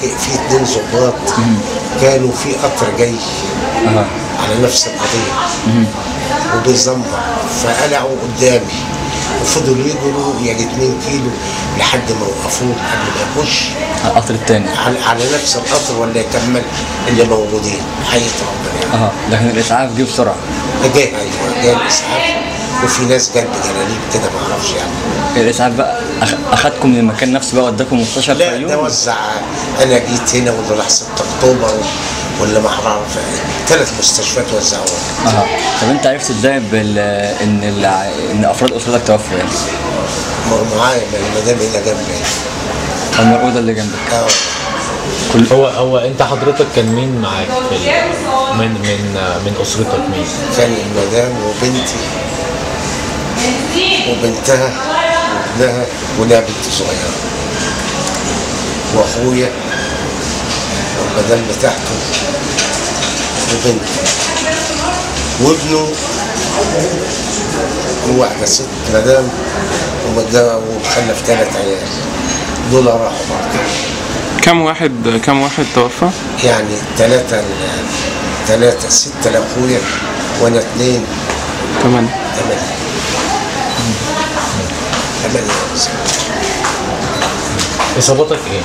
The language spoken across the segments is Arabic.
في اتنين ظباط كانوا في قطر جاي أها. على نفس القضية. وبيزمر. فقلعوا قدامي. وفضلوا يجروا يعني 2 كيلو لحد ما وقفوه قبل ما يخش القطر الثاني على, على نفس القطر ولا يكمل اللي موجودين. حياة ربنا يعني. أها. لكن الإسعاف جه بسرعة. جاي أيوه جاي الإسعاف. وفي ناس جت بجلاليب كده ما أعرفش يعني. الاسعاف بقى أخ... أخدكم من المكان نفسه بقى وداكم مستشفى لا ده وزع. أنا جيت هنا ولا راح 6 أكتوبر ولا ما اعرف ثلاث مستشفيات وزعوها. أها. طب أنت عرفت إزاي بال... إن الع... إن أفراد أسرتك توفوا يعني؟ معايا المدام هنا جنبي. المرؤوده اللي جنبك. آه. هو هو أنت حضرتك كان مين معاك في ال... من من من أسرتك مين؟ كان المدام وبنتي. وبنتها وابنها ولها بنت صغيرة. وأخويا والمدام بتاعته وبنته. وابنه وواحدة ست مدام ومخلف ثلاث عيال. دول راحوا برضه كم واحد كم واحد توفى؟ يعني ثلاثة ثلاثة ستة لأخويا وأنا اثنين. ثمانية ثمانية ثمانية إصابتك إيه؟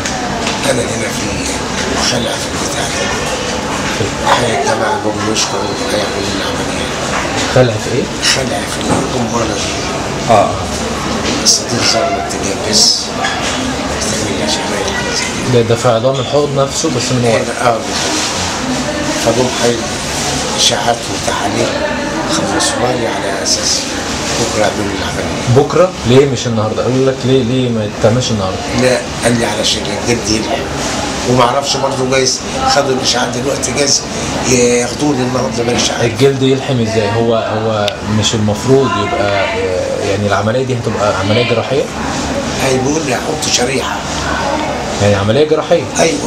أنا هنا في خلع في البتاع. جم يشكروا هيعملوا لي العملية خلع في إيه؟ خلع في الجمبرة آه. بس دي نظام ما تجبس تعمل لي شمال حاجة زي كده ده ده في عظام الحوض نفسه بس من ورا. آه فجم حي إشاعات وتحاليل. خلصوها لي على أساس بكرة يعملوا لي العملية بكرة ليه مش النهارده؟ قالوا لك ليه ليه ما تعملش النهارده؟ لا قال لي علشان يلحق وما أعرفش برضه جايز خدوا الاشعاع دلوقتي جايز ياخدوني النهارده من الاشعاع الجلد يلحم إزاي؟ هو هو مش المفروض يبقى يعني العملية دي هتبقى عملية جراحية؟ هيقول لي أحط شريحة يعني عملية جراحية أيوه